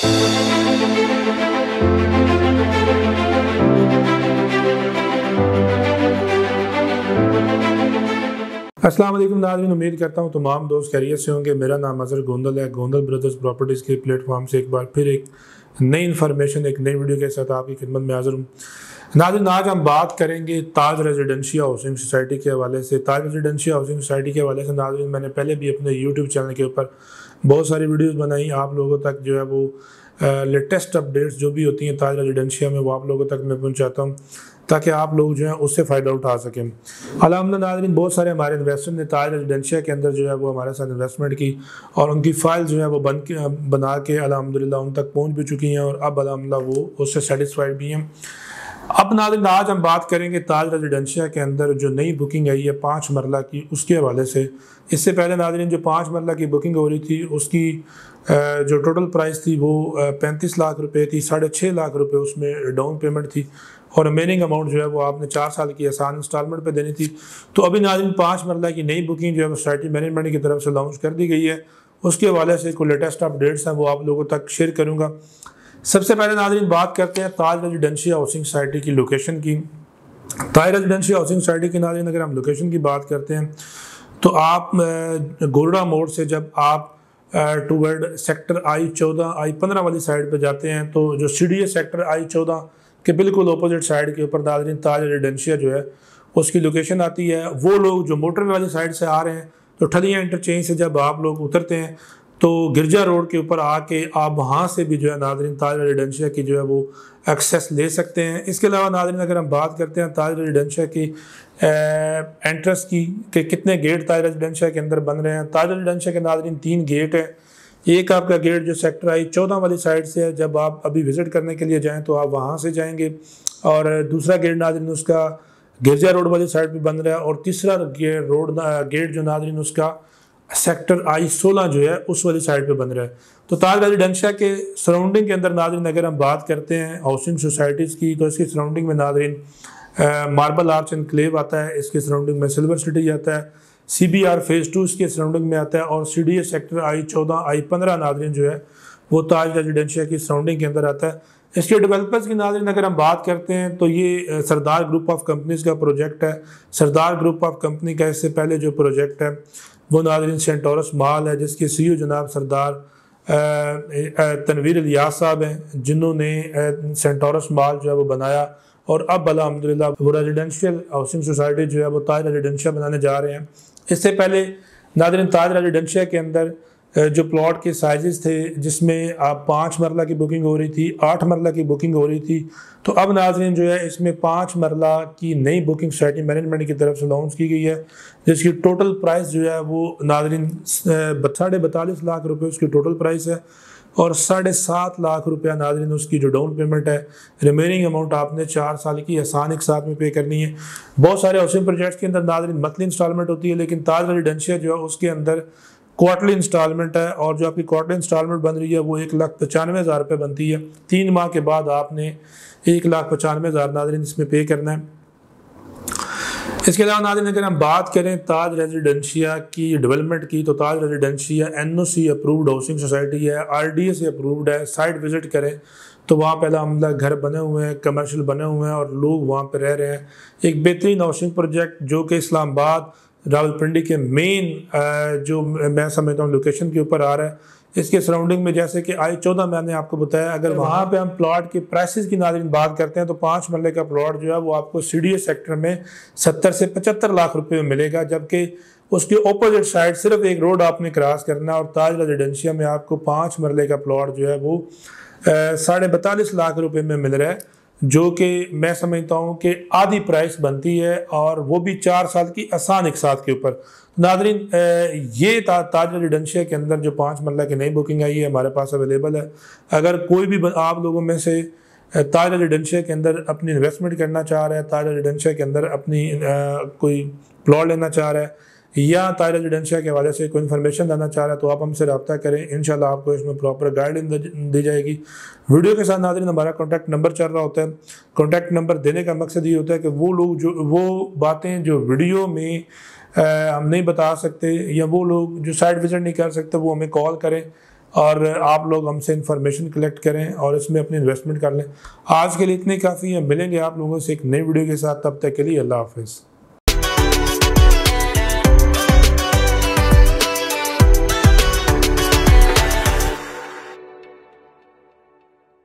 अस्सलाम वालेकुम नाज़रीन, उम्मीद करता हूँ तमाम दोस्त खैरियत से होंगे। मेरा नाम अजहर गोंदल है। गोंदल ब्रदर्स प्रॉपर्टीज़ के प्लेटफॉर्म से एक बार फिर एक नई इन्फॉर्मेशन, एक नई वीडियो के साथ आपकी खिदमत में हाजिर हूँ। नाजिन आज हम बात करेंगे ताज रेजिडेंशिया हाउसिंग सोसाइटी के हवाले से। ताज रेजिडेंशिया हाउसिंग सोसाइटी के हवाले से नाजिन मैंने पहले भी अपने यूट्यूब चैनल के ऊपर बहुत सारी वीडियोज़ बनाई, आप लोगों तक जो है वो लेटेस्ट अपडेट्स जो भी होती हैं ताज रेजिडेंशिया में, वो आप लोगों तक मैं पहुँचाता हूँ, ताकि आप लोग जो है उससे फ़ायदा उठा सकें। अलहमद नाजरीन, बहुत सारे हमारे इन्वेस्टर ने ताज रेजिडेंशिया के अंदर जो है वो हमारे साथ इन्वेस्टमेंट की, और उनकी फ़ाइल जो है वो बन के, बना के अलहमदिल्ला उन तक पहुँच भी चुकी हैं, और अब अलहमदिल्ला वो उससे सेटिस्फाइड भी हैं। अब नाजिन आज हम बात करेंगे ताज रेजिडेंशिया के अंदर जो नई बुकिंग आई है पाँच मरला की, उसके हवाले से। इससे पहले नाजरीन जो पाँच मरला की बुकिंग हो रही थी, उसकी जो टोटल प्राइस थी वो पैंतीस लाख रुपए थी, साढ़े छः लाख रुपए उसमें डाउन पेमेंट थी और रिमेनिंग अमाउंट जो है वो आपने चार साल की आसान इंस्टॉलमेंट पे देनी थी। तो अभी नाजिन पाँच मरला की नई बुकिंग जो है वो सोसाइटी मैनेजमेंट की तरफ़ से लॉन्च कर दी गई है। उसके हवाले से कोई लेटेस्ट अपडेट्स हैं, वो आप लोगों तक शेयर करूँगा। सबसे पहले नाजरीन बात करते हैं ताज रेजिडेंशिया हाउसिंग सोसाइटी की लोकेशन की। ताज रेजिडेंशिया हाउसिंग सोसाइटी की नाजरीन, अगर हम लोकेशन की बात करते हैं तो आप गोरडा मोड़ से जब आप टूवर्ड सेक्टर आई चौदह आई पंद्रह वाली साइड पे जाते हैं तो जो सी सेक्टर आई चौदह के बिल्कुल अपोजिट साइड के ऊपर नाजरीन ताज रेजिडेंशिया जो है, उसकी लोकेशन आती है। वो लोग जो मोटरवे वाली साइड से आ रहे हैं तो ठलिया इंटरचेंज से जब आप लोग उतरते हैं तो गिरजा रोड के ऊपर आके आप वहाँ से भी जो है नाजरीन ताज रेजिडेंशिया की जो है वो एक्सेस ले सकते हैं। इसके अलावा नाजरीन, अगर हम बात करते हैं ताज रेजिडेंशिया की एंट्रेंस की, कि कितने गेट ताज रेजिडेंशिया के अंदर बन रहे हैं। ताज रेजिडेंशिया के नाजरीन तीन गेट हैं। एक आपका गेट जो सेक्टर आई चौदह वाली साइड से है। जब आप अभी विज़िट करने के लिए जाएँ तो आप वहाँ से जाएँगे। और दूसरा गेट नाजरीन उसका गिरजा रोड वाली साइड पर बन रहा है। और तीसरा गेट रोड गेट जो नाजरीन उसका सेक्टर आई सोलह जो है, उस वाली साइड पे बन रहा है। तो ताज रेजिडेंशिया के सराउंडिंग के अंदर नाजरीन, अगर हम बात करते हैं हाउसिंग सोसाइटीज़ की तो इसकी सराउंडिंग में नाजरीन मार्बल आर्च एंड क्लेव आता है, इसके सराउंडिंग में सिल्वर सिटी आता है C B R phase two इसके सराउंडिंग में आता है, और सी डी ए सेक्टर आई चौदह आई पंद्रह नाजरीन जो है, वो ताज रेजिडेंशिया की सराउंडिंग के अंदर आता है। इसके डेवलपर्स की नाजरीन, अगर हम बात करते हैं तो ये सरदार ग्रुप ऑफ़ कंपनीज़ का प्रोजेक्ट है। सरदार ग्रुप ऑफ़ कंपनी का इससे पहले जो प्रोजेक्ट है वो नाजरीन सेंटोरस माल है, जिसके सी ओ जनाब सरदार तनवीर अलिया साहब हैं, जिन्होंने सेंटोरस माल जो है वो बनाया और अब अलहमदिल्ला वो रेजिडेंशियल हाउसिंग सोसाइटी जो है वो ताज रेजिडेंशिया बनाने जा रहे हैं। इससे पहले नादरन ताज रेजिडेंशिया के अंदर जो प्लॉट के साइजेस थे, जिसमें आप पाँच मरला की बुकिंग हो रही थी, आठ मरला की बुकिंग हो रही थी तो अब नाजरीन जो है, इसमें पाँच मरला की नई बुकिंग सोसाइटी मैनेजमेंट की तरफ़ से लॉन्च की गई है, जिसकी टोटल प्राइस जो है, वो नाजरीन साढ़े बतालीस लाख रुपए उसकी टोटल प्राइस है, और साढ़े सात लाख रुपया नाजरीन उसकी जो डाउन पेमेंट है रिमेनिंग अमाउंट आपने चार साल की आसान एक साथ में पे करनी है। बहुत सारे हाउसिंग प्रोजेक्ट्स के अंदर नाजरीन मंथली इंस्टॉलमेंट होती है, लेकिन ताज रेजिडेंशिया जो है, उसके अंदर क्वार्टरली इंस्टॉलमेंट है और जो आपकी क्वार्टरली इंस्टॉलमेंट बन रही है, वो एक लाख पचानवे हज़ार रुपये बनती है। तीन माह के बाद आपने एक लाख पचानवे हज़ार नाजरीन इसमें पे करना है। इसके अलावा नाजरीन, अगर हम बात करें ताज रेजिडेंशिया की डेवलपमेंट की तो Taj Residencia N O C approved housing society है आर डी ए से अप्रूव्ड है। साइट विज़िट करें तो वहाँ पे अलहमदिल्ला घर बने हुए हैं कमर्शियल बने हुए हैं और लोग वहाँ पर रह रहे हैं। एक बेहतरीन हाउसिंग प्रोजेक्ट जो कि इस्लामाबाद रावलपिंडी के मेन जो मैं समझता हूँ लोकेशन के ऊपर आ रहा है इसके सराउंडिंग में जैसे कि आई चौदह मैंने आपको बताया अगर वहाँ पे हम प्लॉट के प्राइसेस की नाजरीन बात करते हैं तो पाँच मरले का प्लॉट जो है वो आपको सीडीए सेक्टर में सत्तर से पचहत्तर लाख रुपए में मिलेगा जबकि उसके ऑपोजिट साइड सिर्फ़ एक रोड आपने क्रॉस करना और ताज रेजिडेंशिया में आपको पाँच मरले का प्लॉट जो है वो साढ़े बतालीस लाख रुपये में मिल रहा है। जो कि मैं समझता हूँ कि आधी प्राइस बनती है और वो भी चार साल की आसान एक साथ के ऊपर। नादरीन ये ता, ताज रेजिडेंशिया के अंदर जो पाँच मरला की नई बुकिंग आई है हमारे पास अवेलेबल है। अगर कोई भी आप लोगों में से ताज रेजिडेंशिया के अंदर अपनी इन्वेस्टमेंट करना चाह रहा है ताज रेजिडेंशिया के अंदर अपनी आ, कोई प्लॉट लेना चाह रहा है या तार रेजिडेंशिया के हवाले से कोई इन्फॉर्मेशन देना चाह रहा है तो आप हमसे रब्ता करें। इन आपको इसमें प्रॉपर गाइडेंस दी जाएगी। वीडियो के साथ नाजरीन हमारा कॉन्टैक्ट नंबर चल रहा होता है। कॉन्टैक्ट नंबर देने का मकसद ये होता है कि वो लोग जो वो बातें जो वीडियो में आ, हम नहीं बता सकते या वो लोग जो साइट विज़िट नहीं कर सकते वो हमें कॉल करें और आप लोग हमसे इन्फॉर्मेशन कलेक्ट करें और इसमें अपनी इन्वेस्टमेंट कर लें। आज के लिए इतने काफ़ी हैं। मिलेंगे आप लोगों से एक नई वीडियो के साथ। तब तक के लिए अल्लाह हाफिज़।